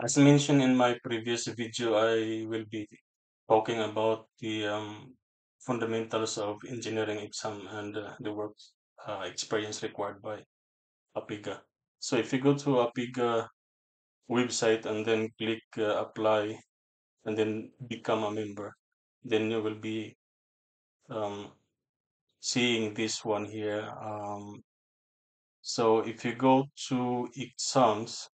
As mentioned in my previous video, I will be talking about the um, fundamentals of engineering exam and uh, the work uh, experience required by APEGA. So if you go to APEGA website and then click uh, apply and then become a member, then you will be um, seeing this one here. Um, so if you go to exams,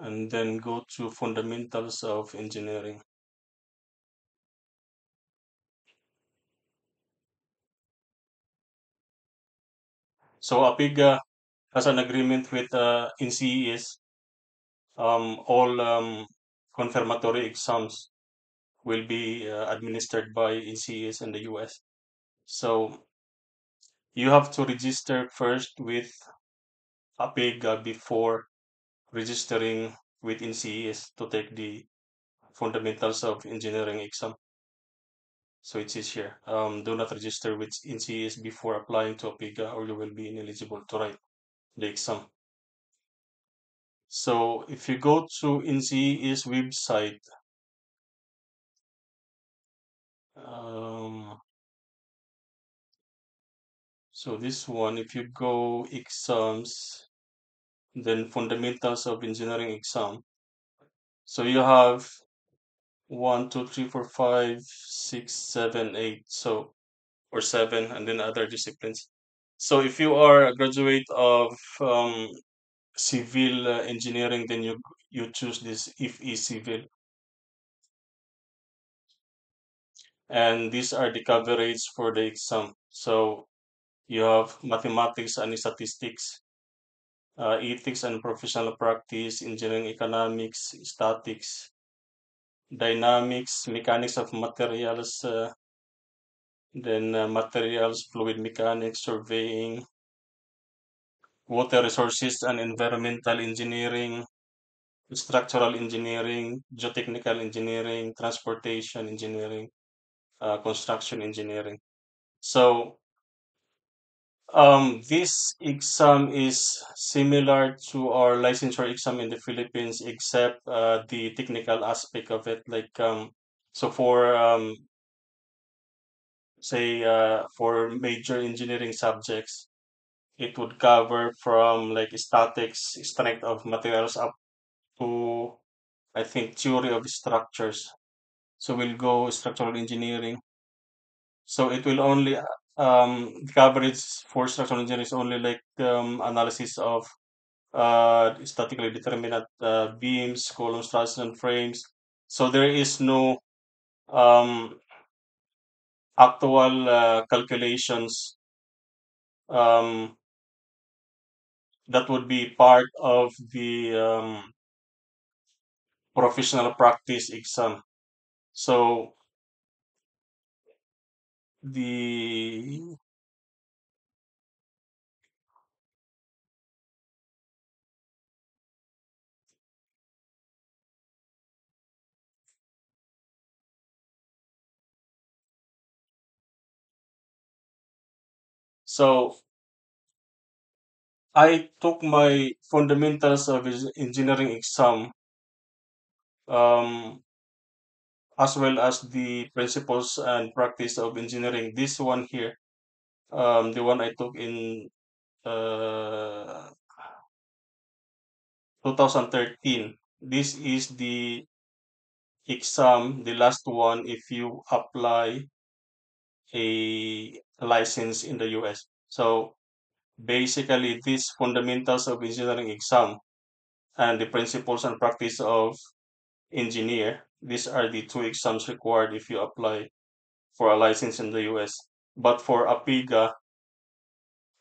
and then go to fundamentals of engineering. So APEGA has an agreement with uh, NCEES. Um, all um, confirmatory exams will be uh, administered by NCEES in the US. So you have to register first with APEGA before registering with NCEES to take the fundamentals of engineering exam. So it says here, um, do not register with NCEES before applying to APEGA or you will be ineligible to write the exam. So if you go to NCE's website, um, so this one, if you go exams, then fundamentals of engineering exam. So you have one, two, three, four, five, six, seven, eight. So or seven, and then other disciplines. So if you are a graduate of um, civil uh, engineering, then you you choose this if e civil, and these are the coverage for the exam. So you have mathematics and statistics, uh, ethics and professional practice, engineering economics, statics, dynamics, mechanics of materials, uh, then uh, materials, fluid mechanics, surveying, water resources and environmental engineering, structural engineering, geotechnical engineering, transportation engineering, uh, construction engineering. So um, this exam is similar to our licensure exam in the Philippines, except uh, the technical aspect of it. Like um, so for um, say uh, for major engineering subjects, it would cover from like statics, strength of materials up to I think theory of structures. So we'll go structural engineering. So it will only um coverage for structural engineering is only like um analysis of uh statically determinate uh, beams, columns, trusses, and frames. So there is no um actual uh, calculations um that would be part of the um professional practice exam. So the so I took my fundamentals of engineering exam um, as well as the principles and practice of engineering. This one here, um, the one I took in uh, 2013. This is the exam, the last one, if you apply a license in the US. So basically, these fundamentals of engineering exam and the principles and practice of engineer. These are the two exams required if you apply for a license in the US. But for APEGA,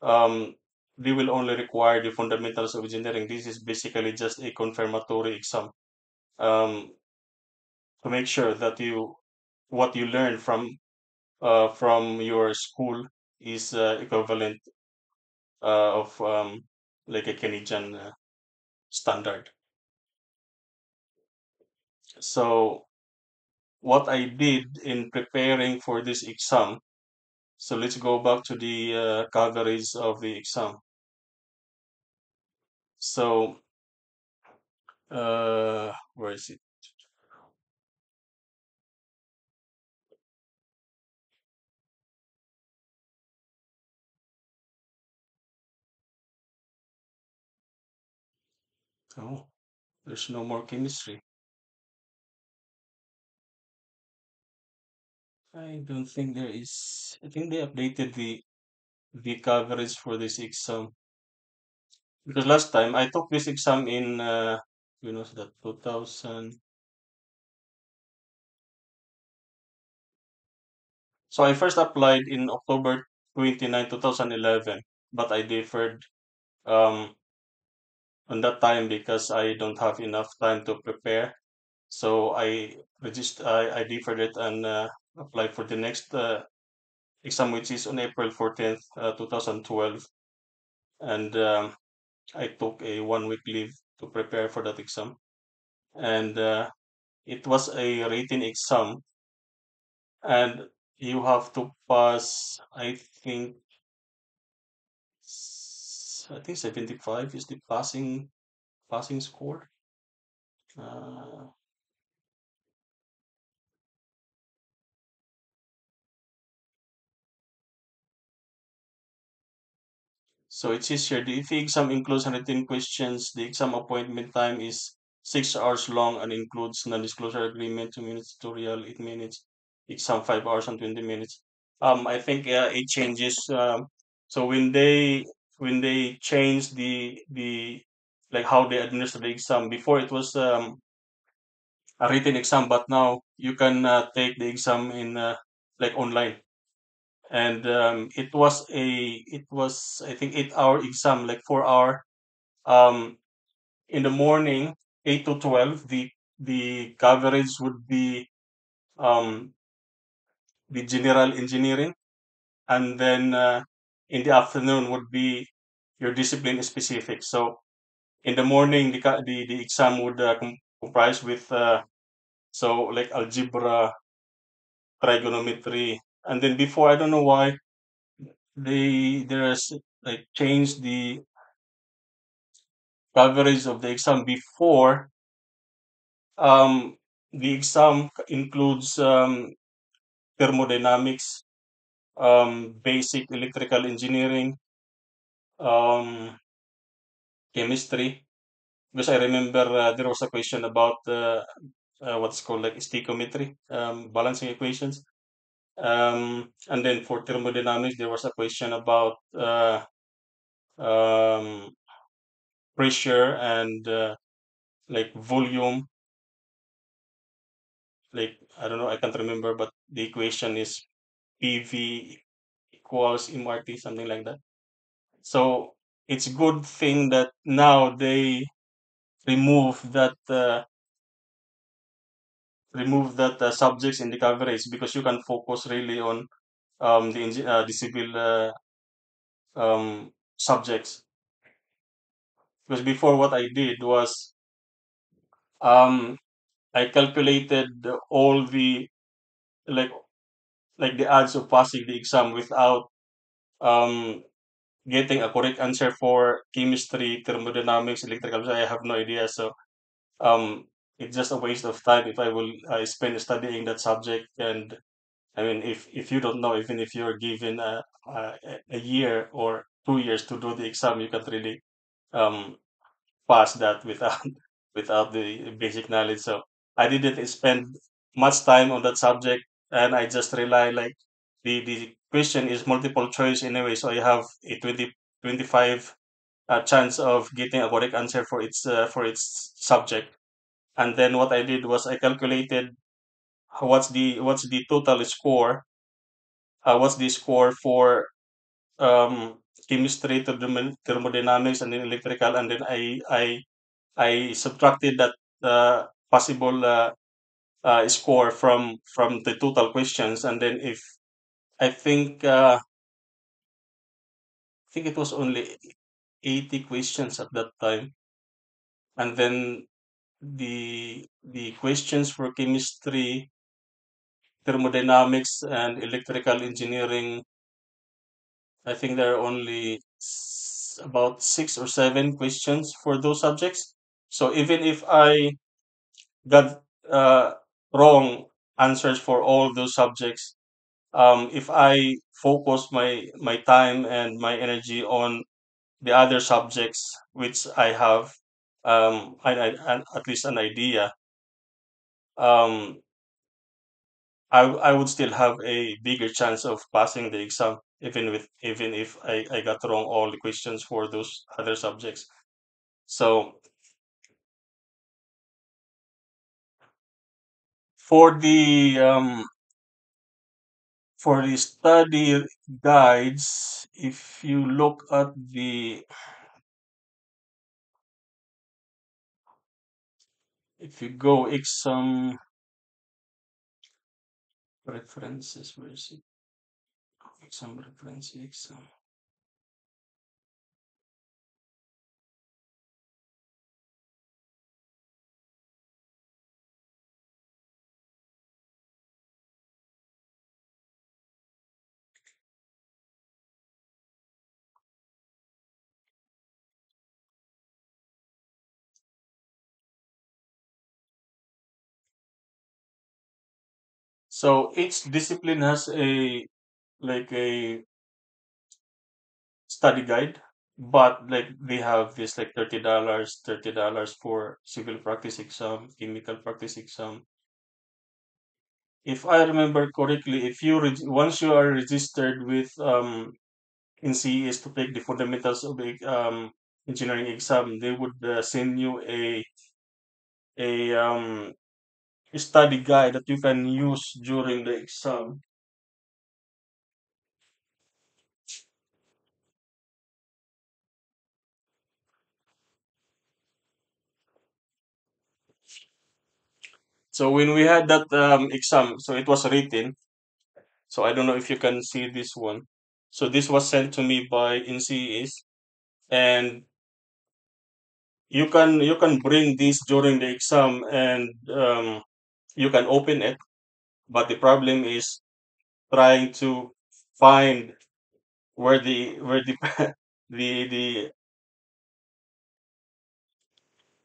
um, they will only require the fundamentals of engineering. This is basically just a confirmatory exam um, to make sure that you what you learn from uh, from your school is uh, equivalent uh, of um, like a Canadian uh, standard. So what I did in preparing for this exam So let's go back to the uh, coverage of the exam. So uh, where is it? Oh, there's no more chemistry. I don't think there is. I think they updated the the coverage for this exam because last time I took this exam in uh, when was that 2000. So I first applied in October 29, 2011, but I deferred um on that time because I don't have enough time to prepare. So I registered, I, I deferred it and uh, applied for the next uh, exam, which is on April 14th, uh, 2012. And um, I took a one week leave to prepare for that exam. And uh, it was a written exam, and you have to pass, I think, I think 75 is the passing passing score. So it says here, the exam includes 110 questions. The exam appointment time is six hours long and includes non-disclosure agreement, two minutes tutorial, eight minutes, exam five hours and 20 minutes. Um, I think uh, it changes. Um, so when they when they change the the like how they administer the exam, before it was um, a written exam, but now you can uh, take the exam in uh, like online and um, it was a it was I think eight hour exam, like four hour. Um, in the morning, eight to twelve, the the coverage would be um, the general engineering, and then uh, in the afternoon would be your discipline specific. So in the morning, the the, the exam would uh, com- comprise with uh, so like algebra, trigonometry, and then before I don't know why they there's like changed the coverage of the exam before um, the exam includes um, thermodynamics, um, basic electrical engineering, um, chemistry. Because I remember uh, there was a question about uh, uh, what's called like stoichiometry, um, balancing equations. Um, and then for thermodynamics, there was a question about uh, um, pressure and uh, like volume like I don't know, I can't remember, but the equation is PV equals MRT, something like that. So it's a good thing that now they remove that uh, remove that uh, subjects in the coverage because you can focus really on um, the uh, the civil uh, um, subjects. Because before what I did was um, I calculated all the like like the odds of passing the exam without um, getting a correct answer for chemistry, thermodynamics, electrical. I have no idea. So um, it's just a waste of time if I will uh, spend studying that subject. And I mean, if if you don't know, even if you're given a a, a year or two years to do the exam, you can't really um, pass that without without the basic knowledge. So I didn't spend much time on that subject, and I just rely like the the question is multiple choice anyway. So I have a 20 25 uh, chance of getting a correct answer for its uh, for its subject. And then what I did was I calculated what's the what's the total score, uh, what's the score for um, chemistry, thermodynamics, and then electrical, and then I I I subtracted that uh, possible uh, uh, score from from the total questions, and then if I think uh, I think it was only 80 questions at that time, and then the the questions for chemistry, thermodynamics, and electrical engineering. I think there are only about six or seven questions for those subjects. So even if I got uh, wrong answers for all those subjects, um, if I focus my my time and my energy on the other subjects which I have um, an, at least an idea, um, I, I would still have a bigger chance of passing the exam even with even if I, I got wrong all the questions for those other subjects. So for the um, for the study guides, if you look at the if you go exam um, references, where is it? Exam um, reference exam. Um. So each discipline has a like a study guide, but like they have this like thirty dollars, thirty dollars for civil practice exam, chemical practice exam. If I remember correctly, if you once you are registered with um in CES to take the fundamentals of the um engineering exam, they would uh, send you a a um study guide that you can use during the exam. So when we had that um exam, so it was written. So I don't know if you can see this one. So this was sent to me by NCEES, and you can you can bring this during the exam, and um, you can open it. But the problem is trying to find where the where the the the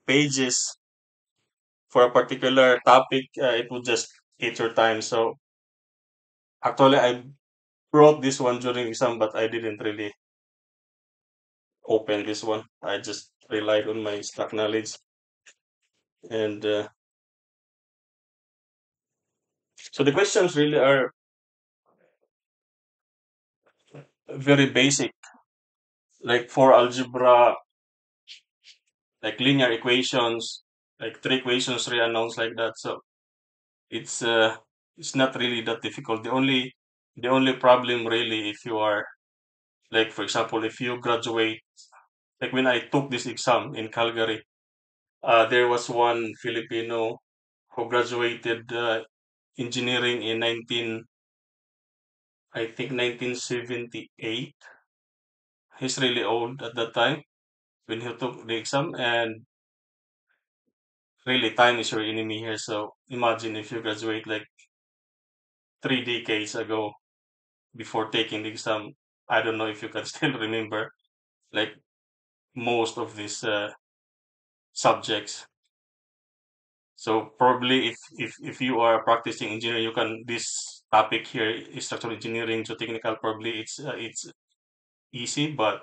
pages for a particular topic. Uh, it would just eat your time. So actually, I brought this one during exam, but I didn't really open this one. I just relied on my stock knowledge and. Uh, So the questions really are very basic, like for algebra, like linear equations, like three equations, three unknowns, like that. So it's uh, it's not really that difficult. The only the only problem really, if you are like, for example, if you graduate, like when I took this exam in Calgary, uh, there was one Filipino who graduated uh, engineering in 19, I think 1978. He's really old at that time when he took the exam, and really time is your enemy here. So imagine if you graduate like three decades ago before taking the exam. I don't know if you can still remember like most of these uh, subjects. So probably if, if if you are practicing engineering, you can this topic here is structural engineering, geotechnical. Probably it's uh, it's easy, but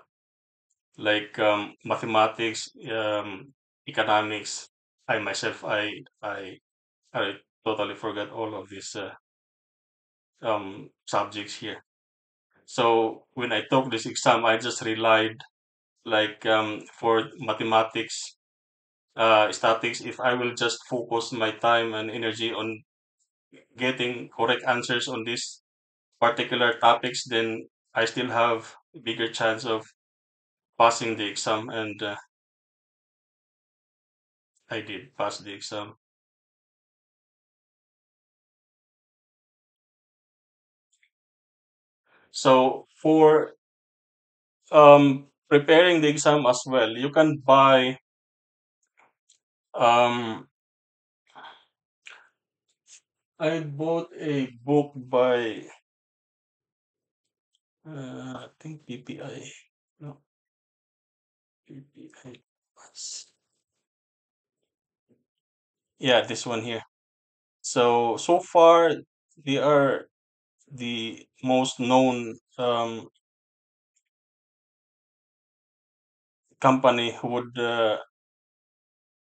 like um, mathematics, um, economics, I myself I I I totally forgot all of these uh, um, subjects here. So when I took this exam, I just relied like um, for mathematics, uh, statics. If I will just focus my time and energy on getting correct answers on these particular topics, then I still have a bigger chance of passing the exam. And uh, I did pass the exam. So for um, preparing the exam as well, you can buy um, I bought a book by Uh, I think PPI. No, PPI. was- Yeah, this one here. So so far, they are the most known um, company who would. Uh,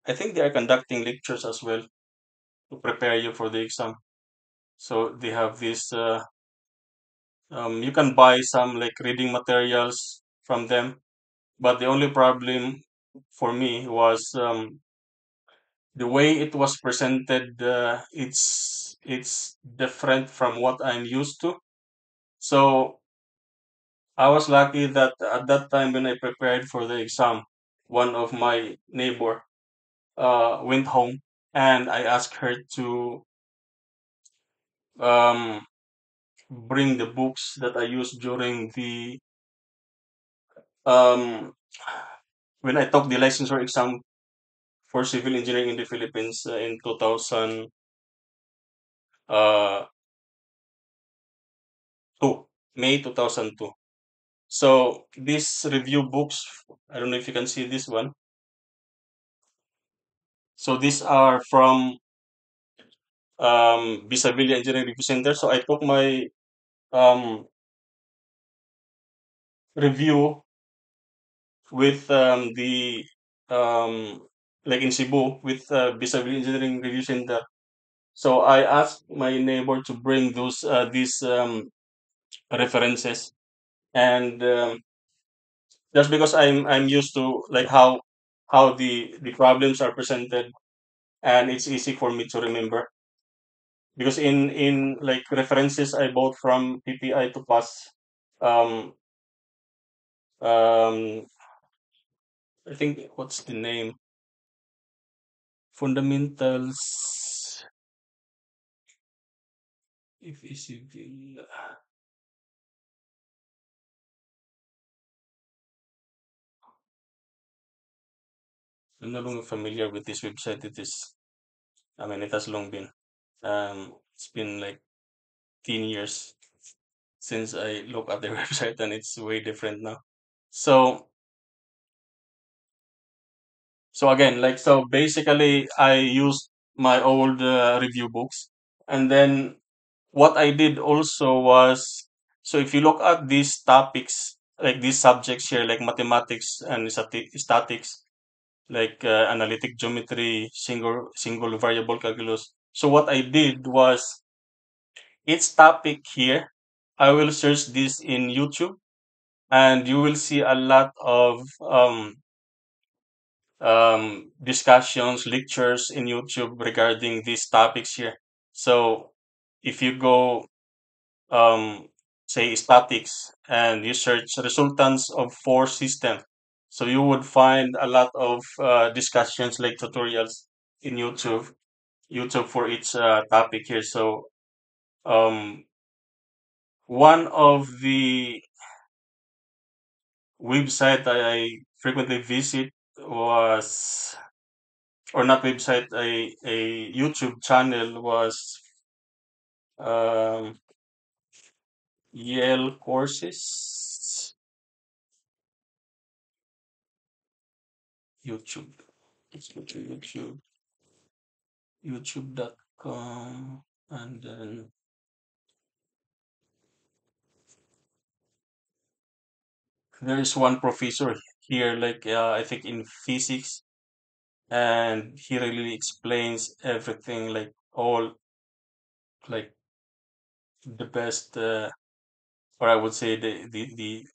I think they are conducting lectures as well to prepare you for the exam. So they have this. Uh, um, you can buy some like reading materials from them, but the only problem for me was um, the way it was presented. Uh, it's it's different from what I'm used to. So I was lucky that at that time when I prepared for the exam, one of my neighbor uh, went home and I asked her to um, bring the books that I used during the um, when I took the licensure exam for civil engineering in the Philippines uh, in 2002, May 2002. So these review books, I don't know if you can see this one. So these are from um, Bisabilia Engineering Review Center. So I took my um, review with um, the um, like in Cebu with uh, Bisabilia Engineering Review Center. So I asked my neighbor to bring those uh, these um, references, and um, just because I'm I'm used to like how how the the problems are presented, and it's easy for me to remember. Because in in like references I bought from PPI to pass um um I think what's the name? Fundamentals if civil. I'm no longer familiar with this website. It is, I mean, it has long been. Um, it's been like 10 years since I look at the website and it's way different now. So, so again, like, so basically I used my old uh, review books and then what I did also was so if you look at these topics, like these subjects here, like mathematics and stati- statics, like uh, analytic geometry, single single variable calculus. So what I did was each topic here, I will search this in YouTube, and you will see a lot of um, um, discussions, lectures in YouTube regarding these topics here. So if you go um, say statics and you search resultants of force system so you would find a lot of uh, discussions like tutorials in youtube youtube for each uh, topic here. So um, one of the website i frequently visit was or not website a, a youtube channel was um, yale courses youtube. Let's go to youtube. Youtube.com and then there is one professor here like uh, i think in physics and he really explains everything like all like the best uh, or i would say the, the the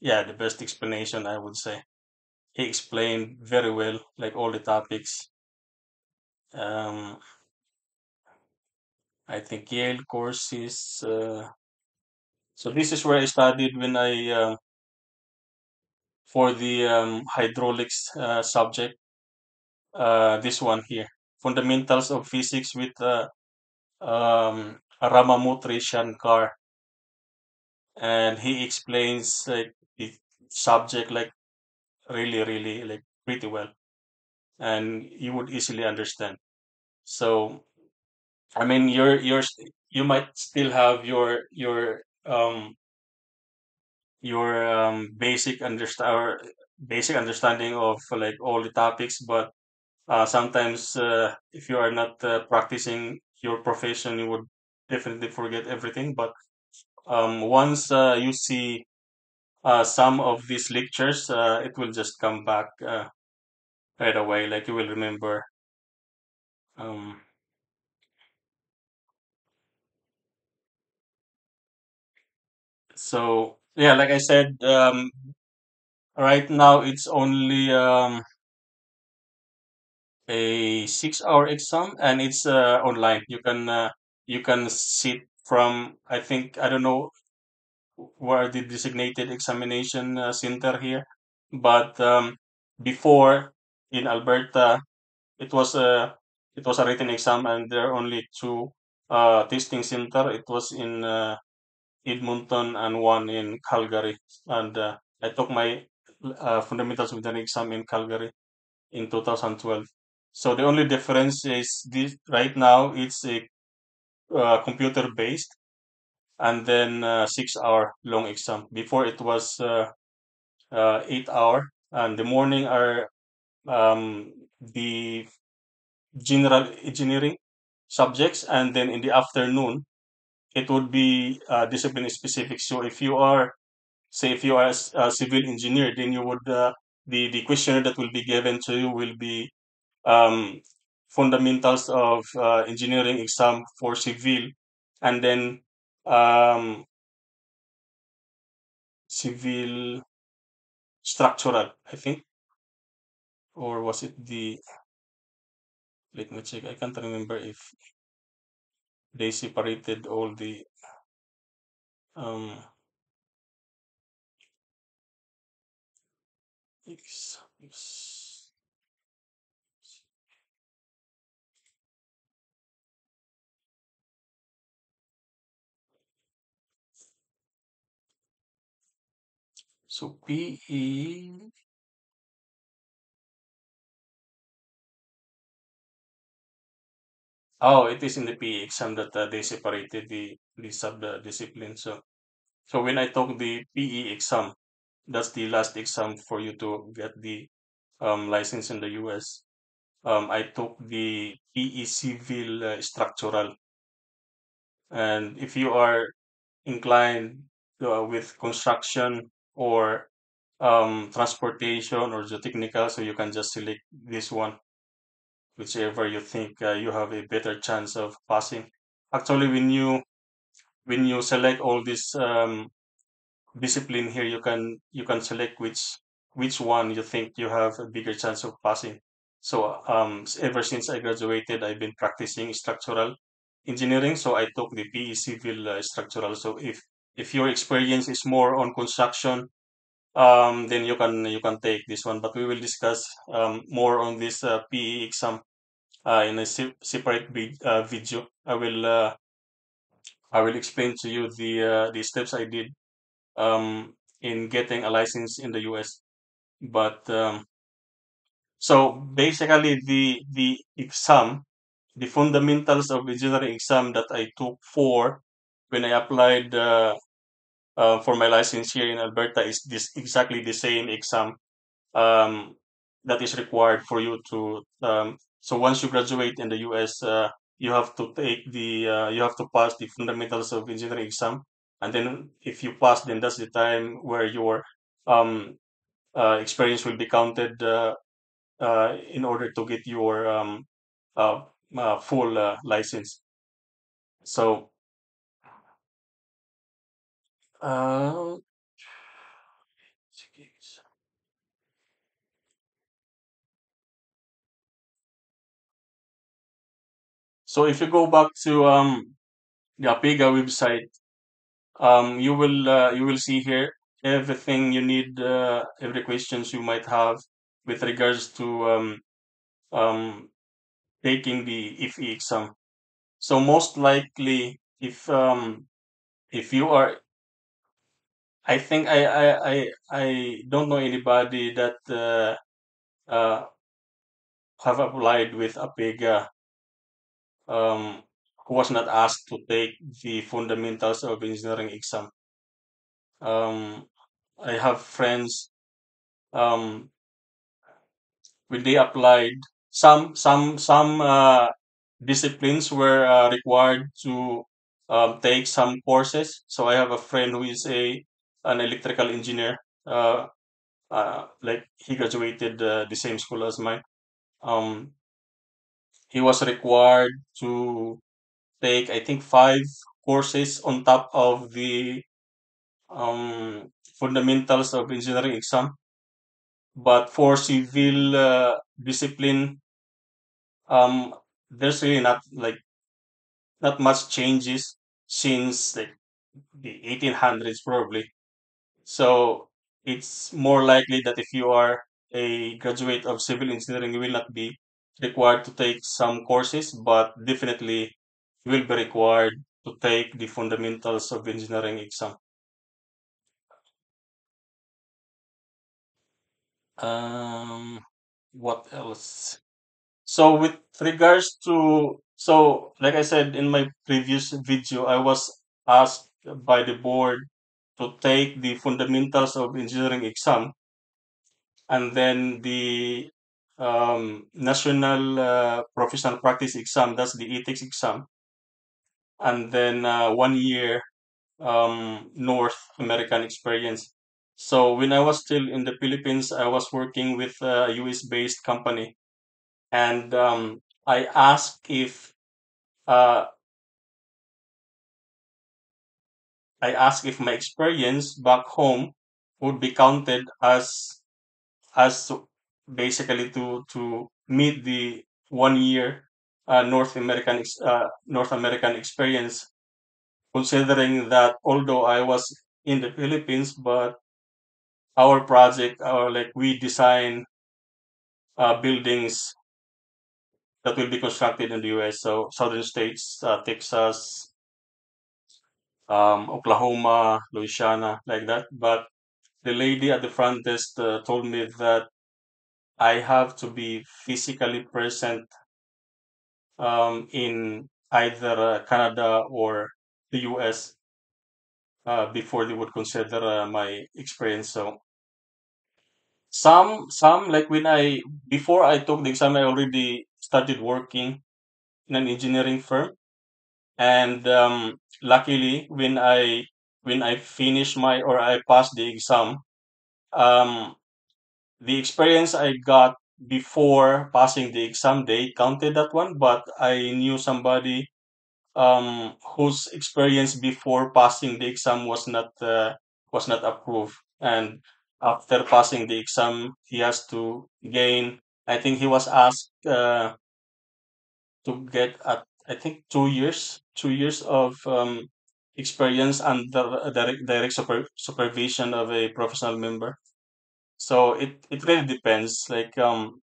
yeah the best explanation i would say he explained very well like all the topics. Um i think yale courses uh, so this is where i studied when i uh, for the um, hydraulics uh, subject. Uh, this one here, Fundamentals of Physics with uh, um, Ramamurti Shankar, and he explains like the subject like really, really like pretty well, and you would easily understand. So, I mean, you're you're you might still have your your um your um, basic understand or basic understanding of like all the topics, but uh, sometimes uh, if you are not uh, practicing your profession, you would definitely forget everything. But um, once uh, you see uh, some of these lectures, uh, it will just come back uh, right away. Like you will remember. Um, so yeah, like I said, um, right now it's only um, a six-hour exam, and it's uh, online. You can uh, you can sit from I think I don't know where the designated examination uh, center here, but um, before in Alberta it was a it was a written exam, and there are only two uh, testing center. It was in uh, Edmonton and one in Calgary, and uh, I took my uh, fundamentals of the exam in Calgary in 2012. So the only difference is this right now it's a uh, computer based and then uh, six hour long exam. Before it was uh, uh, eight hour, and the morning are um, the general engineering subjects, and then in the afternoon it would be uh, discipline specific. So if you are say if you are a, civil engineer, then you would the the questionnaire that will be given to you will be um, fundamentals of uh, engineering exam for civil, and then um, civil structural, I think, or was it the? Let me check. I can't remember if they separated all the um. exams. So PE. Oh, it is in the PE exam that uh, they separated the the sub uh, discipline. So so when I took the PE exam, that's the last exam for you to get the um, license in the US. Um, I took the PE Civil uh, Structural, and if you are inclined uh, with construction or um, transportation or geotechnical, so you can just select this one, whichever you think uh, you have a better chance of passing. Actually, when you when you select all these um, discipline here you can you can select which which one you think you have a bigger chance of passing. So um ever since i graduated i've been practicing structural engineering. So i took the pe civil uh, structural. So if if your experience is more on construction um then you can you can take this one but we will discuss um more on this uh, pe exam uh, in a se- separate uh, video i will uh, i will explain to you the uh, the steps i did um, in getting a license in the US. But um, so basically, the the exam, the fundamentals of the engineering exam that I took for when I applied uh, uh, for my license here in Alberta is this exactly the same exam um, that is required for you to. Um, so once you graduate in the US, uh, you have to take the uh, you have to pass the fundamentals of engineering exam, and then if you pass, then that's the time where your um, uh, experience will be counted uh, in order to get your um, full license. So, uh, so if you go back to um, the Apega website, um, you will uh, you will see here everything you need, uh, every questions you might have with regards to um, um, taking the FE exam. So most likely, if um, if you are I think I I I I don't know anybody that uh, uh, have applied with APEGA um, who was not asked to take the fundamentals of engineering exam. Um, I have friends um, when they applied, some some some uh, disciplines were uh, required to um, take some courses. So I have a friend who is a an electrical engineer. Uh, uh, like he graduated uh, the same school as mine. Um, he was required to take, I think, five courses on top of the um, fundamentals of engineering exam. But for civil uh, discipline, um, there's really not like not much changes since like the 1800s probably. So it's more likely that if you are a graduate of civil engineering, you will not be required to take some courses, but definitely you will be required to take the fundamentals of engineering exam. Um, what else? So with regards to, so like I said in my previous video, I was asked by the board to take the fundamentals of engineering exam and then the um, national uh, professional practice exam, that's the ethics exam, and then uh, one year um, North American experience. So when I was still in the Philippines, I was working with a US based company, and um, I asked if uh, I asked if my experience back home would be counted as as basically to to meet the one year uh, North American uh, North American experience, considering that although I was in the Philippines, but our project, our like we design uh, buildings that will be constructed in the U.S. So southern states, uh, Texas, um, Oklahoma, Louisiana, like that. But the lady at the front desk uh, told me that I have to be physically present um, in either uh, Canada or the US uh, before they would consider uh, my experience. So some some like when I before I took the exam, I already started working in an engineering firm, and um, luckily when I when I finished my or I passed the exam, um, the experience I got before passing the exam they counted that one, but I knew somebody um, whose experience before passing the exam was not uh, was not approved, and after passing the exam, he has to gain. I think he was asked uh, to get at I think two years, two years of um, experience under direct, direct super, supervision of a professional member. So it it really depends. Like um,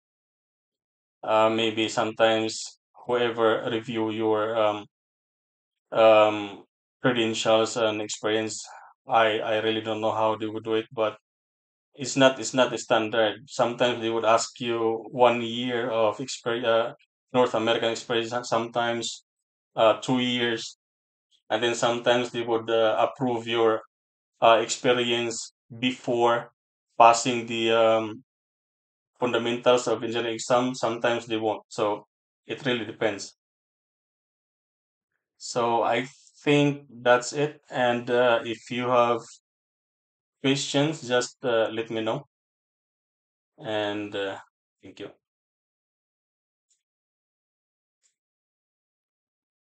uh, maybe sometimes whoever review your um, um, credentials and experience. I I really don't know how they would do it, but it's not it's not a standard. Sometimes they would ask you one year of experience, uh, North American experience, sometimes uh, two years, and then sometimes they would uh, approve your uh, experience before passing the um, fundamentals of engineering exam. Sometimes they won't. So it really depends. So I think that's it. And uh, if you have questions, just uh, let me know. And uh, thank you.